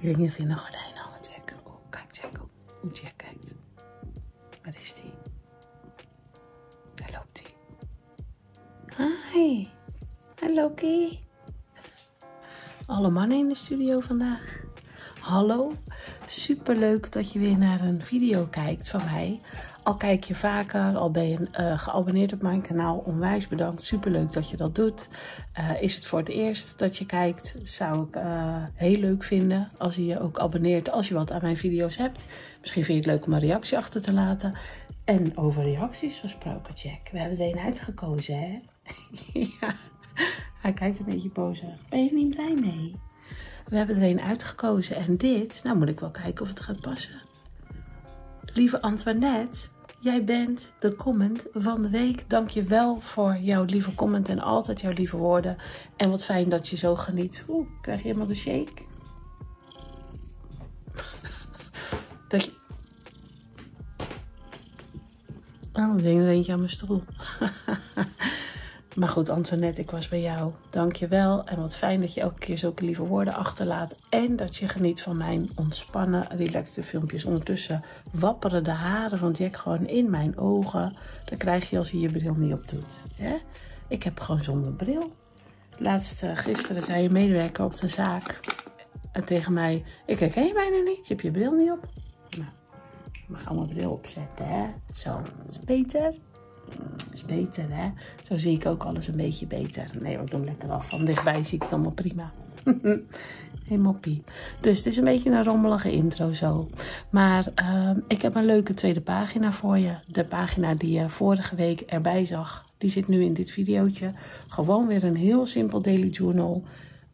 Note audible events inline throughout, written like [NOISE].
Die ging even in de gordijn hangen, Jack. Oh, kijk Jack. Hoe Jack kijkt. Waar is die? Daar loopt hij. Hi. Hallo Loki. Alle mannen in de studio vandaag. Hallo. Superleuk dat je weer naar een video kijkt van mij. Al kijk je vaker, al ben je uh, geabonneerd op mijn kanaal, onwijs bedankt. Superleuk dat je dat doet. Uh, is het voor het eerst dat je kijkt, zou ik uh, heel leuk vinden als je je ook abonneert als je wat aan mijn video's hebt. Misschien vind je het leuk om een reactie achter te laten. En over reacties gesproken, Jack. We hebben er een uitgekozen, hè? [LAUGHS] ja, hij kijkt een beetje boos. Ben je er niet blij mee? We hebben er een uitgekozen en dit, nou moet ik wel kijken of het gaat passen. Lieve Antoinette, jij bent de comment van de week. Dank je wel voor jouw lieve comment en altijd jouw lieve woorden. En wat fijn dat je zo geniet. Oeh, krijg je helemaal de shake? [LAUGHS] dat je... Oh, er er eentje aan mijn stoel. [LAUGHS] Maar goed, Antoinette, ik was bij jou. Dank je wel. En wat fijn dat je elke keer zulke lieve woorden achterlaat. En dat je geniet van mijn ontspannen, relaxte filmpjes. Ondertussen wapperen de haren van Jack gewoon in mijn ogen. Dat krijg je als je je bril niet op doet. Ik heb gewoon zonder bril. Laatst uh, gisteren zei een medewerker op de zaak en tegen mij: Ik herken je bijna niet, je hebt je bril niet op. Nou, we gaan mijn bril opzetten, hè? Zo, dat is beter is beter, hè? Zo zie ik ook alles een beetje beter. Nee, ik doe lekker af. Van dichtbij zie ik het allemaal prima. [LAUGHS] Helemaal piep. Dus het is een beetje een rommelige intro zo. Maar uh, ik heb een leuke tweede pagina voor je. De pagina die je vorige week erbij zag, die zit nu in dit videootje. Gewoon weer een heel simpel daily journal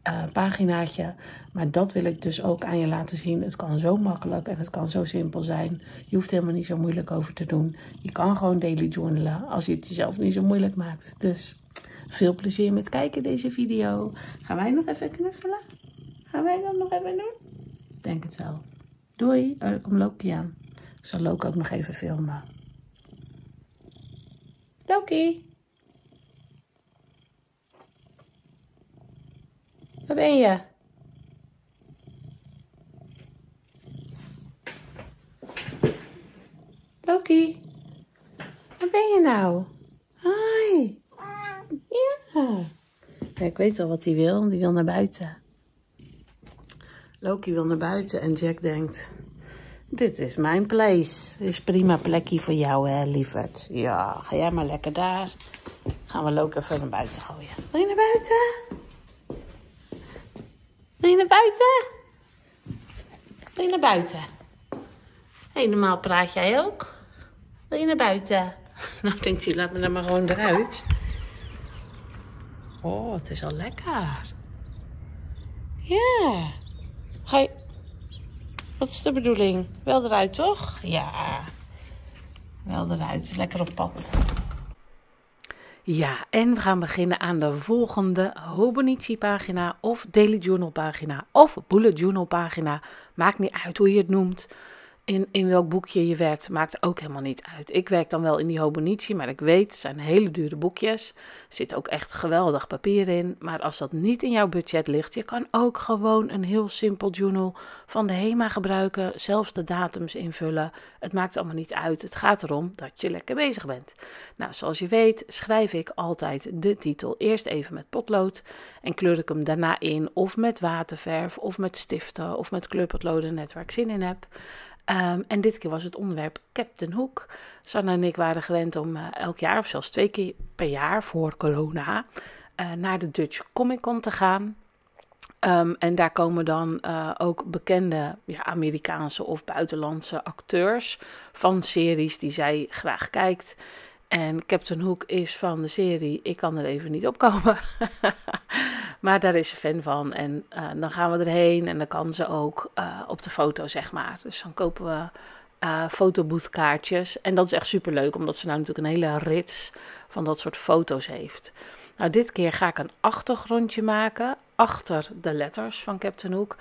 uh, paginaatje. Maar dat wil ik dus ook aan je laten zien. Het kan zo makkelijk en het kan zo simpel zijn. Je hoeft helemaal niet zo moeilijk over te doen. Je kan gewoon daily journalen als je het jezelf niet zo moeilijk maakt. Dus veel plezier met kijken deze video. Gaan wij nog even knuffelen? Gaan wij dat nog even doen? Denk het wel. Doei. Oh, er komt Loki aan. Ik zal Loki ook nog even filmen. Loki. Waar ben je? Loki, waar ben je nou? Hi. Ja. ja. Ik weet wel wat hij wil. Die wil naar buiten. Loki wil naar buiten en Jack denkt... Dit is mijn place. Dit is prima plekje voor jou, hè, lieverd. Ja, ga jij maar lekker daar. Gaan we Loki even naar buiten gooien. Wil je naar buiten? Wil je naar buiten? Wil je naar buiten? Helemaal praat jij ook. Wil je naar buiten? [LAUGHS] Nou denkt hij, laat me dan maar gewoon eruit. Oh, het is al lekker. Ja. Hoi. Wat is de bedoeling? Wel eruit, toch? Ja. Wel eruit. Lekker op pad. Ja, en we gaan beginnen aan de volgende Hobonichi pagina of Daily Journal pagina of Bullet Journal pagina. Maakt niet uit hoe je het noemt in, in welk boekje je werkt, maakt ook helemaal niet uit. Ik werk dan wel in die Hobonichi, maar ik weet, het zijn hele dure boekjes. Er zit ook echt geweldig papier in. Maar als dat niet in jouw budget ligt, je kan ook gewoon een heel simpel journal van de HEMA gebruiken. Zelfs de datums invullen. Het maakt allemaal niet uit. Het gaat erom dat je lekker bezig bent. Nou, zoals je weet, schrijf ik altijd de titel eerst even met potlood. En kleur ik hem daarna in, of met waterverf, of met stiften, of met kleurpotloden, net waar ik zin in heb. Um, en dit keer was het onderwerp Captain Hook. Sanne en ik waren gewend om uh, elk jaar, of zelfs twee keer per jaar voor corona, uh, naar de Dutch Comic Con te gaan. Um, en daar komen dan uh, ook bekende ja, Amerikaanse of buitenlandse acteurs van series die zij graag kijkt. En Captain Hook is van de serie Ik kan er even niet op komen. [LAUGHS] maar daar is ze fan van. En uh, dan gaan we erheen en dan kan ze ook uh, op de foto, zeg maar. Dus dan kopen we uh, fotoboothkaartjes. En dat is echt super leuk, omdat ze nou natuurlijk een hele rits van dat soort foto's heeft. Nou, dit keer ga ik een achtergrondje maken achter de letters van Captain Hook.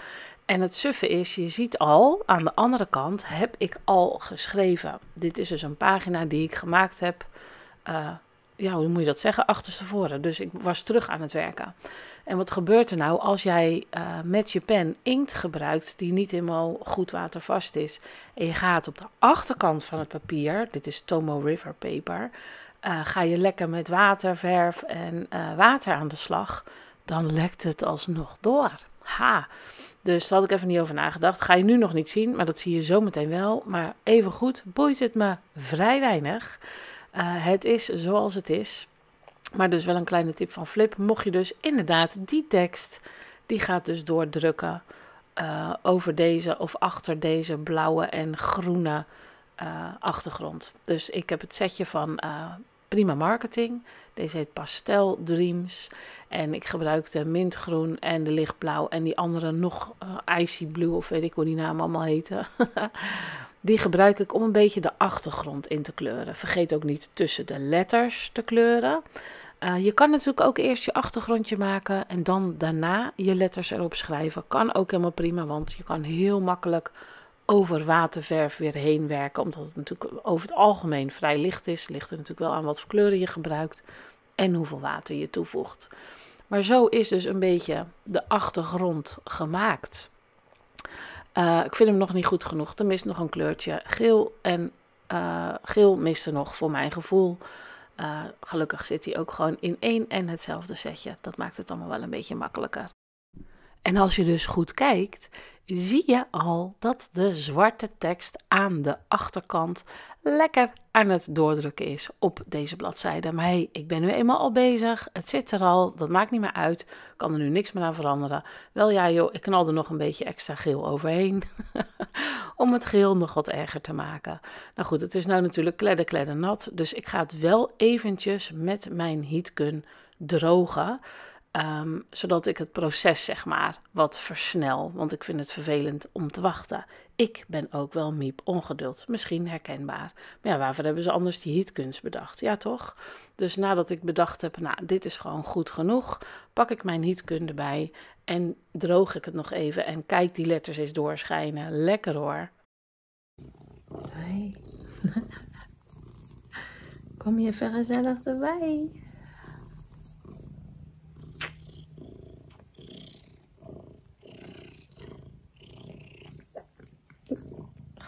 En het suffe is, je ziet al, aan de andere kant heb ik al geschreven. Dit is dus een pagina die ik gemaakt heb uh, ja, hoe moet je dat zeggen, achterstevoren. Dus ik was terug aan het werken. En wat gebeurt er nou als jij uh, met je pen inkt gebruikt die niet helemaal goed watervast is en je gaat op de achterkant van het papier, dit is Tomo River paper, uh, ga je lekker met water, verf en water aan de slag, dan lekt het alsnog door. Ha! Dus daar had ik even niet over nagedacht. Ga je nu nog niet zien, maar dat zie je zo meteen wel. Maar even goed, boeit het me vrij weinig. Uh, het is zoals het is. Maar dus wel een kleine tip van Flip. Mocht je dus inderdaad die tekst, die gaat dus doordrukken uh, over deze of achter deze blauwe en groene uh, achtergrond. Dus ik heb het setje van Prima Marketing. Deze heet Pastel Dreams. En ik gebruik de mintgroen en de lichtblauw en die andere nog uh, icy blue of weet ik hoe die namen allemaal heten. [LAUGHS] die gebruik ik om een beetje de achtergrond in te kleuren. Vergeet ook niet tussen de letters te kleuren. Uh, je kan natuurlijk ook eerst je achtergrondje maken en dan daarna je letters erop schrijven. Kan ook helemaal prima, want je kan heel makkelijk over waterverf weer heen werken. Omdat het natuurlijk over het algemeen vrij licht is. Ligt er natuurlijk wel aan wat voor kleuren je gebruikt en hoeveel water je toevoegt. Maar zo is dus een beetje de achtergrond gemaakt. Uh, ik vind hem nog niet goed genoeg. Er mist nog een kleurtje geel. En uh, geel mist er nog voor mijn gevoel. Uh, gelukkig zit hij ook gewoon in één en hetzelfde setje. Dat maakt het allemaal wel een beetje makkelijker. En als je dus goed kijkt, zie je al dat de zwarte tekst aan de achterkant lekker aan het doordrukken is op deze bladzijde. Maar hey, ik ben nu eenmaal al bezig. Het zit er al. Dat maakt niet meer uit. Kan er nu niks meer aan veranderen. Wel ja, joh, ik knal er nog een beetje extra geel overheen. [LAUGHS] om het geel nog wat erger te maken. Nou goed, het is nou natuurlijk kledder, kledder nat. Dus ik ga het wel eventjes met mijn heatgun drogen. Um, zodat ik het proces, zeg maar, wat versnel. Want ik vind het vervelend om te wachten. Ik ben ook wel miep ongeduld. Misschien herkenbaar. Maar ja, waarvoor hebben ze anders die heatkunst bedacht? Ja, toch? Dus nadat ik bedacht heb, nou, dit is gewoon goed genoeg, pak ik mijn heatkunde erbij en droog ik het nog even en kijk die letters eens doorschijnen. Lekker hoor. [LAUGHS] Kom je even gezellig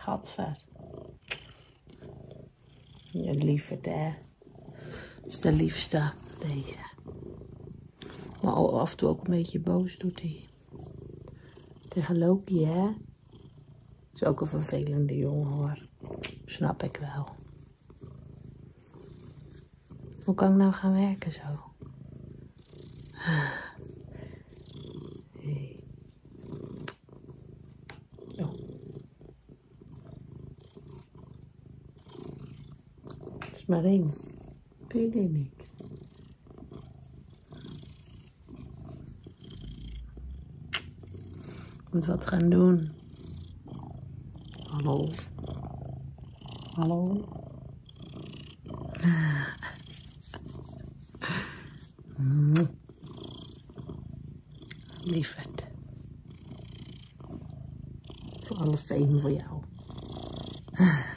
erbij? Gadver. Je lieve hè. is de liefste, deze. Maar af en toe ook een beetje boos doet hij. Tegen Loki, hè? Is ook een vervelende jongen, hoor. Snap ik wel. Hoe kan ik nou gaan werken zo? Maar één. Vind niks. Moet wat gaan doen. Hallo. Hallo. [LAUGHS] Liefheid. Voor alle fame voor jou. [LAUGHS]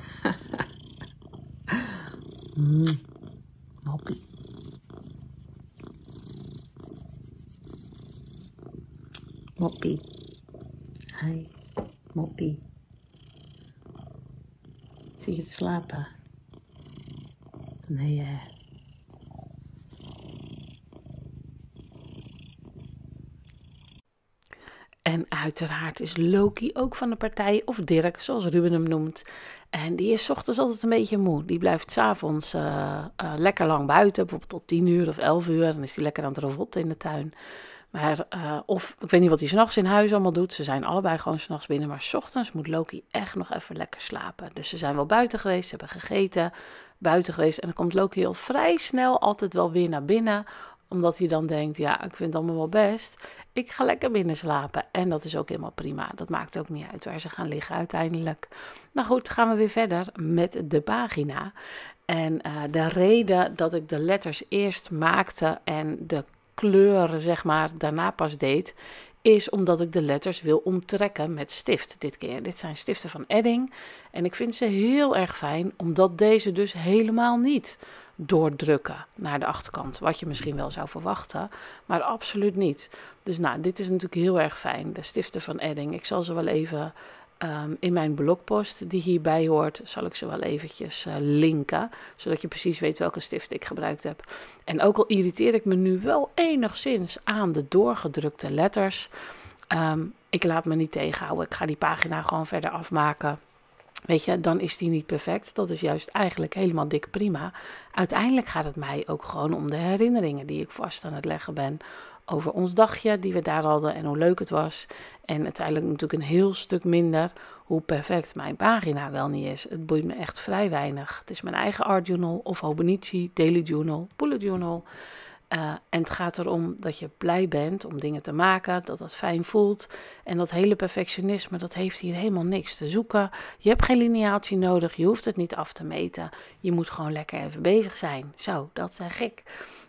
Mm. Moppie. Moppie. Hi, Moppie. Zie je het slapen? Nee, hè. En uiteraard is Loki ook van de partij, of Dirk, zoals Ruben hem noemt. En die is ochtends altijd een beetje moe. Die blijft s'avonds uh, uh, lekker lang buiten, bijvoorbeeld tot 10 uur of 11 uur. Dan is hij lekker aan het rovotten in de tuin. Maar, uh, of ik weet niet wat hij s'nachts in huis allemaal doet. Ze zijn allebei gewoon s'nachts binnen. Maar s ochtends moet Loki echt nog even lekker slapen. Dus ze zijn wel buiten geweest, ze hebben gegeten, buiten geweest. En dan komt Loki al vrij snel altijd wel weer naar binnen omdat hij dan denkt, ja, ik vind het allemaal wel best. Ik ga lekker binnen slapen. En dat is ook helemaal prima. Dat maakt ook niet uit waar ze gaan liggen uiteindelijk. Nou goed, gaan we weer verder met de pagina. En uh, de reden dat ik de letters eerst maakte en de kleuren, zeg maar, daarna pas deed, is omdat ik de letters wil omtrekken met stift dit keer. Dit zijn stiften van Edding en ik vind ze heel erg fijn, omdat deze dus helemaal niet doordrukken naar de achterkant. Wat je misschien wel zou verwachten, maar absoluut niet. Dus nou, dit is natuurlijk heel erg fijn. De stiften van Edding. Ik zal ze wel even Ehm, in mijn blogpost die hierbij hoort, zal ik ze wel eventjes uh, linken, zodat je precies weet welke stift ik gebruikt heb. En ook al irriteer ik me nu wel enigszins aan de doorgedrukte letters, ehm, ik laat me niet tegenhouden. Ik ga die pagina gewoon verder afmaken. Weet je, dan is die niet perfect. Dat is juist eigenlijk helemaal dik prima. Uiteindelijk gaat het mij ook gewoon om de herinneringen die ik vast aan het leggen ben over ons dagje die we daar hadden en hoe leuk het was. En uiteindelijk natuurlijk een heel stuk minder hoe perfect mijn pagina wel niet is. Het boeit me echt vrij weinig. Het is mijn eigen art journal of Hobonichi, daily journal, bullet journal. Uh, en het gaat erom dat je blij bent om dingen te maken, dat het fijn voelt. En dat hele perfectionisme, dat heeft hier helemaal niks te zoeken. Je hebt geen lineaaltje nodig, je hoeft het niet af te meten. Je moet gewoon lekker even bezig zijn. Zo, dat zeg ik.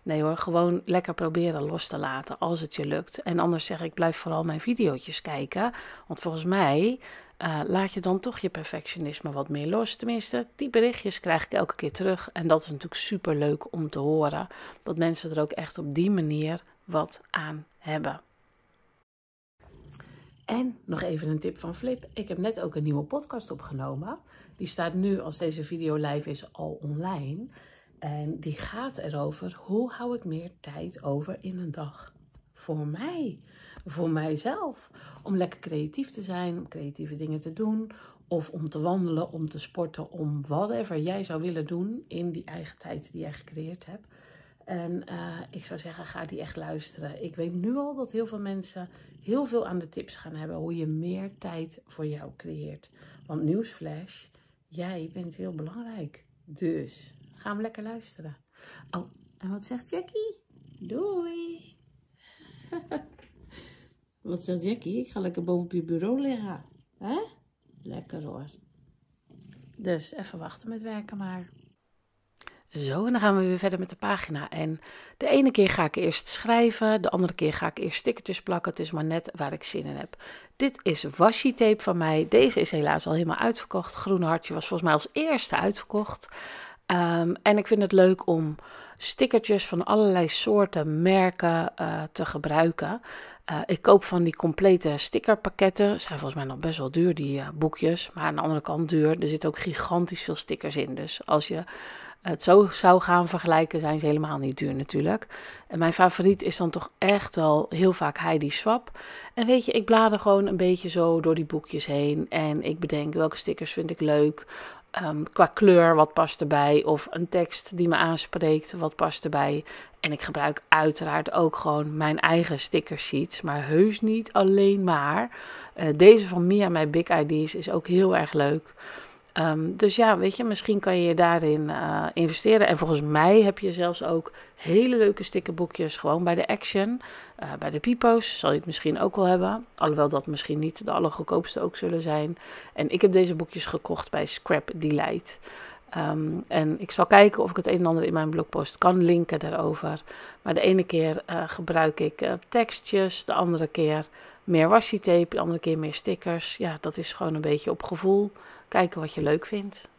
Nee hoor, gewoon lekker proberen los te laten als het je lukt. En anders zeg ik, blijf vooral mijn video's kijken. Want volgens mij uh, laat je dan toch je perfectionisme wat meer los. Tenminste, die berichtjes krijg ik elke keer terug. En dat is natuurlijk super leuk om te horen. Dat mensen er ook echt op die manier wat aan hebben. En nog even een tip van Flip. Ik heb net ook een nieuwe podcast opgenomen. Die staat nu, als deze video live is, al online. En die gaat erover hoe hou ik meer tijd over in een dag voor mij voor mijzelf. Om lekker creatief te zijn, om creatieve dingen te doen. Of om te wandelen, om te sporten, om whatever jij zou willen doen in die eigen tijd die jij gecreëerd hebt. En uh, ik zou zeggen, ga die echt luisteren. Ik weet nu al dat heel veel mensen heel veel aan de tips gaan hebben hoe je meer tijd voor jou creëert. Want nieuwsflash, jij bent heel belangrijk. Dus ga hem lekker luisteren. Oh, en wat zegt Jackie? Doei! [LAUGHS] Wat zegt Jackie? Ik ga lekker boven op je bureau liggen. hè? Lekker hoor. Dus even wachten met werken maar. Zo, en dan gaan we weer verder met de pagina. En de ene keer ga ik eerst schrijven, de andere keer ga ik eerst stickertjes plakken. Het is maar net waar ik zin in heb. Dit is washi tape van mij. Deze is helaas al helemaal uitverkocht. Groene hartje was volgens mij als eerste uitverkocht. Um, en ik vind het leuk om stickertjes van allerlei soorten merken uh, te gebruiken. Uh, ik koop van die complete stickerpakketten. Zijn volgens mij nog best wel duur, die uh, boekjes. Maar aan de andere kant duur. Er zitten ook gigantisch veel stickers in. Dus als je het zo zou gaan vergelijken, zijn ze helemaal niet duur natuurlijk. En mijn favoriet is dan toch echt wel heel vaak Heidi Swap. En weet je, ik blader gewoon een beetje zo door die boekjes heen. En ik bedenk welke stickers vind ik leuk. Um, qua kleur, wat past erbij? Of een tekst die me aanspreekt, wat past erbij? En ik gebruik uiteraard ook gewoon mijn eigen sticker sheets, maar heus niet alleen maar. Uh, deze van Mia, mijn Big Ideas, is ook heel erg leuk. Um, dus ja, weet je, misschien kan je daarin uh, investeren. En volgens mij heb je zelfs ook hele leuke stickerboekjes gewoon bij de Action. Uh, bij de Pipo's zal je het misschien ook wel hebben. Alhoewel dat misschien niet de allergoedkoopste ook zullen zijn. En ik heb deze boekjes gekocht bij Scrap Delight. Um, en ik zal kijken of ik het een en ander in mijn blogpost kan linken daarover. Maar de ene keer uh, gebruik ik tekstjes, de andere keer meer washi tape, de andere keer meer stickers. Ja, dat is gewoon een beetje op gevoel. Kijken wat je leuk vindt.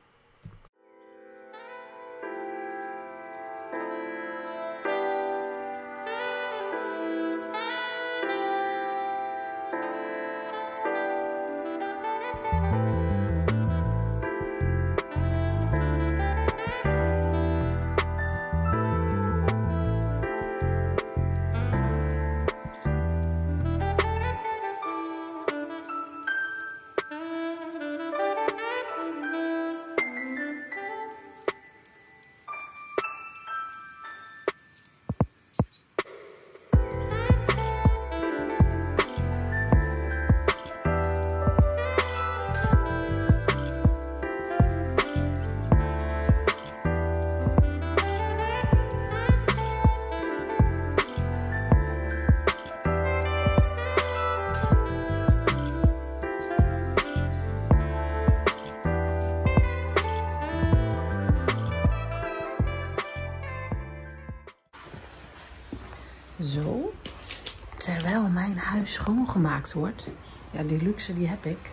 Schoongemaakt wordt. Ja, die luxe die heb ik.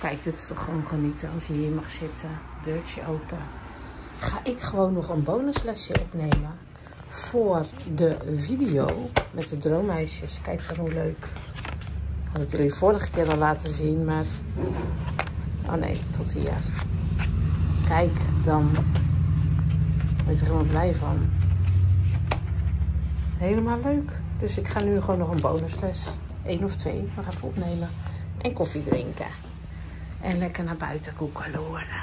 Kijk, dit is toch gewoon genieten als je hier mag zitten. Deurtje open. ga ik gewoon nog een bonuslesje opnemen voor de video met de droommeisjes. Kijk dan hoe leuk. Had ik jullie vorige keer al laten zien, maar... Oh nee, tot hier. Kijk, dan je er helemaal blij van. Helemaal leuk. Dus ik ga nu gewoon nog een bonusles. Één of twee, nog even opnemen. En koffie drinken. En lekker naar buiten koekaloren.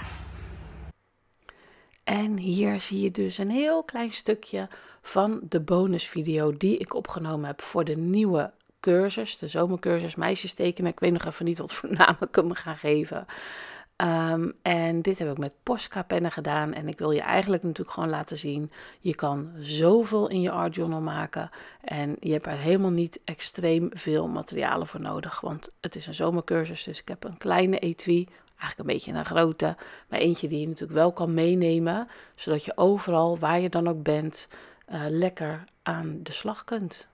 En hier zie je dus een heel klein stukje van de bonusvideo die ik opgenomen heb voor de nieuwe cursus, de zomercursus meisjes tekenen. Ik weet nog even niet wat voor [LAUGHS] naam ik hem ga geven. Um, en dit heb ik met Posca pennen gedaan. En ik wil je eigenlijk natuurlijk gewoon laten zien. Je kan zoveel in je art journal maken. En je hebt er helemaal niet extreem veel materialen voor nodig. Want het is een zomercursus. Dus ik heb een kleine etui. Eigenlijk een beetje een grote. Maar eentje die je natuurlijk wel kan meenemen. Zodat je overal, waar je dan ook bent, uh, lekker aan de slag kunt.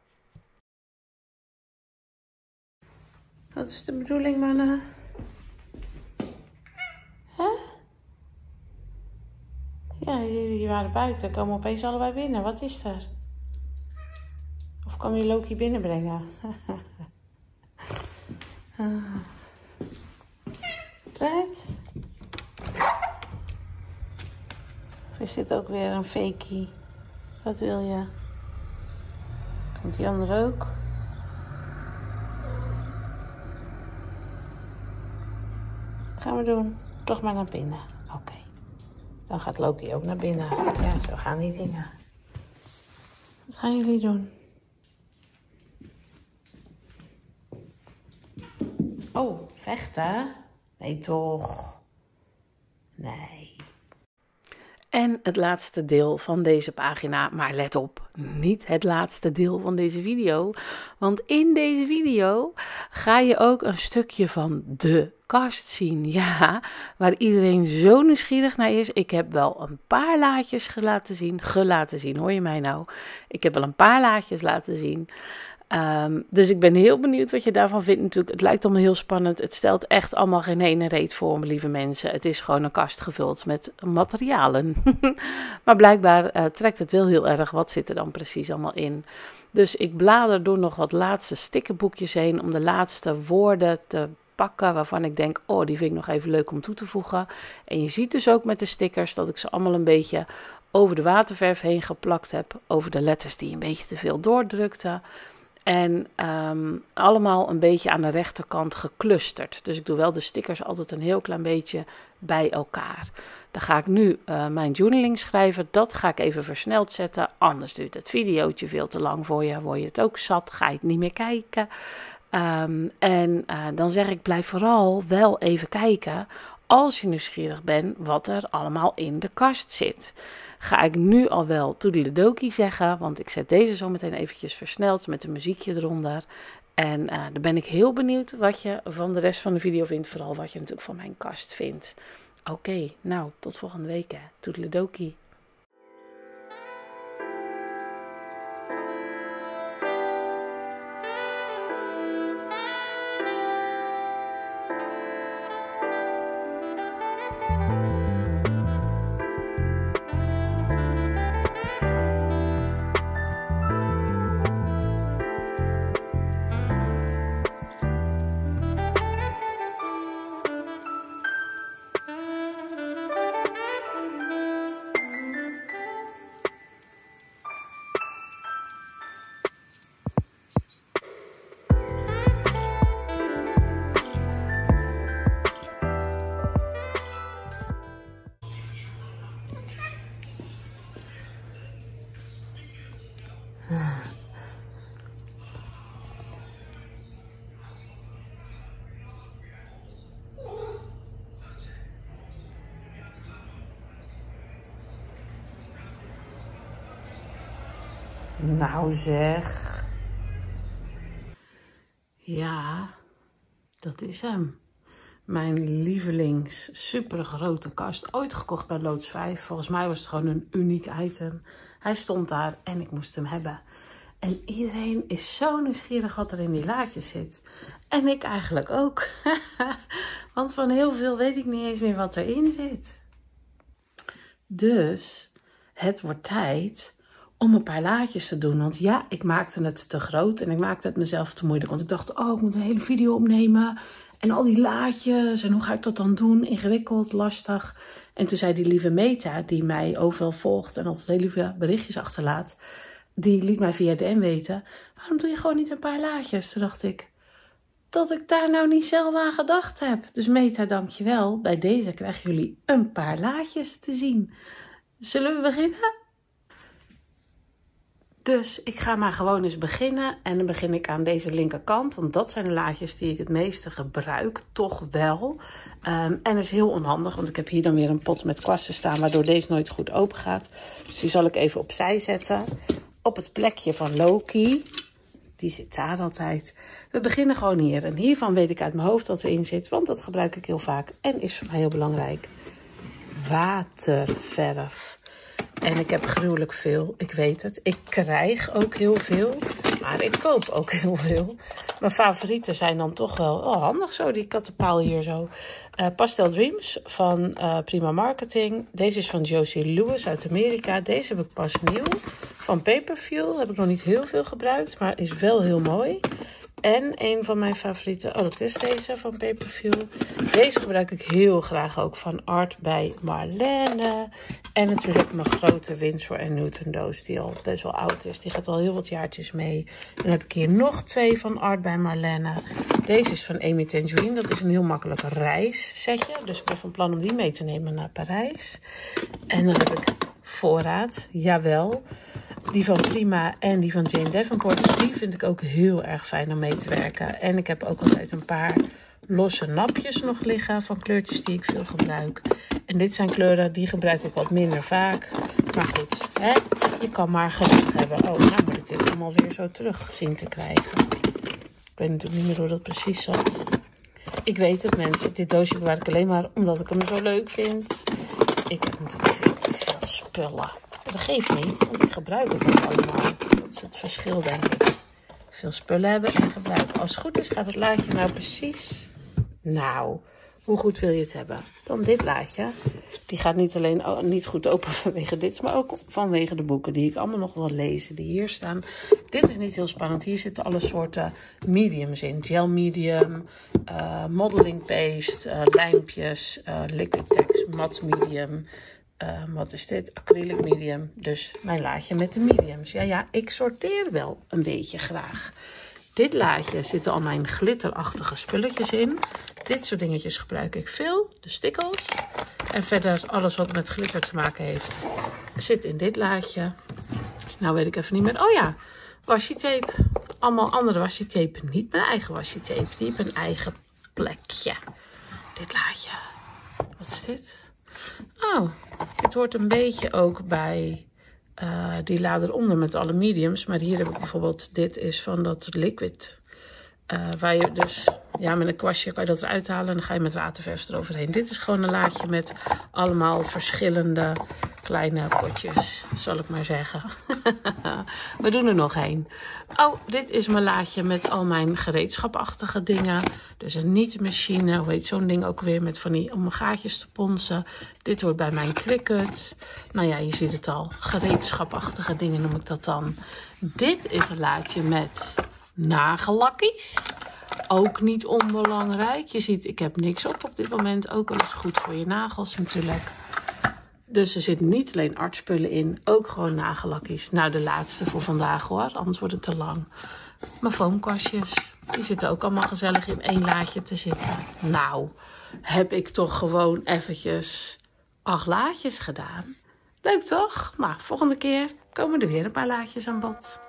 Wat is de bedoeling, mannen? Ja, jullie waren buiten. Komen opeens allebei binnen. Wat is er? Of kwam je Loki binnenbrengen? [LAUGHS] Fred? Of is dit ook weer een fakie? Wat wil je? Komt die andere ook? Gaan we doen? Toch maar naar binnen. Dan gaat Loki ook naar binnen. Ja, zo gaan die dingen. Wat gaan jullie doen? Oh, vechten? Nee, toch? Nee. En het laatste deel van deze pagina, maar let op, niet het laatste deel van deze video. Want in deze video ga je ook een stukje van de kast zien. [LAUGHS] Ja, waar iedereen zo nieuwsgierig naar is. Ik heb wel een paar laadjes laten zien. Gelaten zien, hoor je mij nou? Ik heb wel een paar laadjes laten zien. Um, dus ik ben heel benieuwd wat je daarvan vindt. Natuurlijk, het lijkt allemaal heel spannend. Het stelt echt allemaal geen ene reet voor lieve mensen. Het is gewoon een kast gevuld met materialen. [LAUGHS] maar blijkbaar uh, trekt het wel heel erg. Wat zit er dan precies allemaal in? Dus ik blader door nog wat laatste stickerboekjes heen om de laatste woorden te pakken waarvan ik denk, oh, die vind ik nog even leuk om toe te voegen. En je ziet dus ook met de stickers dat ik ze allemaal een beetje over de waterverf heen geplakt heb. Over de letters die een beetje te veel doordrukten. En um, allemaal een beetje aan de rechterkant geclusterd. Dus ik doe wel de stickers altijd een heel klein beetje bij elkaar. Dan ga ik nu uh, mijn journaling schrijven. Dat ga ik even versneld zetten. Anders duurt het videootje veel te lang voor je. Word je het ook zat, ga je het niet meer kijken. Um, en uh, dan zeg ik, blijf vooral wel even kijken als je nieuwsgierig bent wat er allemaal in de kast zit ga ik nu al wel toedeledoki zeggen, want ik zet deze zo meteen eventjes versneld met een muziekje eronder. En uh, dan ben ik heel benieuwd wat je van de rest van de video vindt, vooral wat je natuurlijk van mijn kast vindt. Oké, nou, tot volgende week hè. Nou zeg. Ja, dat is hem. Mijn lievelings supergrote kast. Ooit gekocht bij Loods 5. Volgens mij was het gewoon een uniek item. Hij stond daar en ik moest hem hebben. En iedereen is zo nieuwsgierig wat er in die laadjes zit. En ik eigenlijk ook. [LAUGHS] Want van heel veel weet ik niet eens meer wat erin zit. Dus het wordt tijd om een paar laadjes te doen. Want ja, ik maakte het te groot en ik maakte het mezelf te moeilijk. Want ik dacht, oh, ik moet een hele video opnemen. En al die laadjes. En hoe ga ik dat dan doen? Ingewikkeld, lastig. En toen zei die lieve Meta, die mij overal volgt en altijd hele lieve berichtjes achterlaat. Die liet mij via DM weten, waarom doe je gewoon niet een paar laadjes? Toen dacht ik, dat ik daar nou niet zelf aan gedacht heb. Dus Meta, dankjewel. Bij deze krijgen jullie een paar laadjes te zien. Zullen we beginnen? Dus ik ga maar gewoon eens beginnen. En dan begin ik aan deze linkerkant. Want dat zijn de laadjes die ik het meeste gebruik. Toch wel. Um, en is heel onhandig. Want ik heb hier dan weer een pot met kwasten staan. Waardoor deze nooit goed open gaat. Dus die zal ik even opzij zetten. Op het plekje van Loki. Die zit daar altijd. We beginnen gewoon hier. En hiervan weet ik uit mijn hoofd wat erin zit. Want dat gebruik ik heel vaak. En is voor mij heel belangrijk. Waterverf. En ik heb gruwelijk veel, ik weet het. Ik krijg ook heel veel, maar ik koop ook [LAUGHS] heel veel. Mijn favorieten zijn dan toch wel oh, handig zo, die kattenpaal hier zo. Uh, Pastel Dreams van uh, Prima Marketing. Deze is van Josie Lewis uit Amerika. Deze heb ik pas nieuw. Van Paperfuel heb ik nog niet heel veel gebruikt, maar is wel heel mooi. En een van mijn favorieten, oh dat is deze van Paperfuel. Deze gebruik ik heel graag ook van Art bij Marlene. En natuurlijk mijn grote Windsor en Newton doos die al best wel oud is. Die gaat al heel wat jaartjes mee. Dan heb ik hier nog twee van Art bij Marlene. Deze is van Amy Tangerine. Dat is een heel makkelijk reissetje. Dus ik ben van plan om die mee te nemen naar Parijs. En dan heb ik voorraad, jawel. Die van Prima en die van Jane Davenport, die vind ik ook heel erg fijn om mee te werken. En ik heb ook altijd een paar losse napjes nog liggen van kleurtjes die ik veel gebruik. En dit zijn kleuren die gebruik ik wat minder vaak. Maar goed, hè? je kan maar genoeg hebben. Oh, nou moet ik dit allemaal weer zo terug zien te krijgen. Ik weet natuurlijk niet meer hoe dat precies zat. Ik weet het mensen, dit doosje bewaar ik alleen maar omdat ik hem zo leuk vind. Ik heb natuurlijk veel te veel spullen. Dat geeft niet, want ik gebruik het ook allemaal. Dat is het verschil, denk ik. Veel spullen hebben en gebruiken. Als het goed is, gaat het laadje nou precies. Nou, hoe goed wil je het hebben? Dan dit laadje. Die gaat niet alleen niet goed open [LAUGHS] vanwege dit, maar ook vanwege de boeken die ik allemaal nog wil lezen, die hier staan. Dit is niet heel spannend. Hier zitten alle soorten mediums in. Gel medium, uh, modeling paste, uh, lijmpjes, uh, liquid mat medium, uh, wat is dit? Acrylic medium. Dus mijn laadje met de mediums. Ja, ja, ik sorteer wel een beetje graag. Dit laadje zitten al mijn glitterachtige spulletjes in. Dit soort dingetjes gebruik ik veel. De stickles. En verder alles wat met glitter te maken heeft zit in dit laadje. Nou weet ik even niet meer. Oh ja, washi tape. Allemaal andere washi tape. Niet mijn eigen washi tape. Die heeft een eigen plekje. Dit laadje. Wat is dit? Oh, het hoort een beetje ook bij uh, die lader eronder met alle mediums. Maar hier heb ik bijvoorbeeld, dit is van dat liquid. Uh, waar je dus ja, met een kwastje kan je dat eruit halen en dan ga je met waterverf eroverheen. Dit is gewoon een laadje met allemaal verschillende kleine potjes, zal ik maar zeggen. [LAUGHS] We doen er nog één. Oh, dit is mijn laadje met al mijn gereedschapachtige dingen. Dus een niet-machine, hoe heet zo'n ding ook weer, met van die om gaatjes te ponsen. Dit hoort bij mijn cricket. Nou ja, je ziet het al. Gereedschapachtige dingen noem ik dat dan. Dit is een laadje met nagellakkies ook niet onbelangrijk. Je ziet, ik heb niks op op dit moment. Ook al is goed voor je nagels natuurlijk. Dus er zit niet alleen artspullen in, ook gewoon nagellakjes. Nou, de laatste voor vandaag hoor, anders wordt het te lang. Mijn foamkastjes, die zitten ook allemaal gezellig in één laadje te zitten. Nou, heb ik toch gewoon eventjes acht laadjes gedaan. Leuk toch? Maar volgende keer komen er weer een paar laadjes aan bod.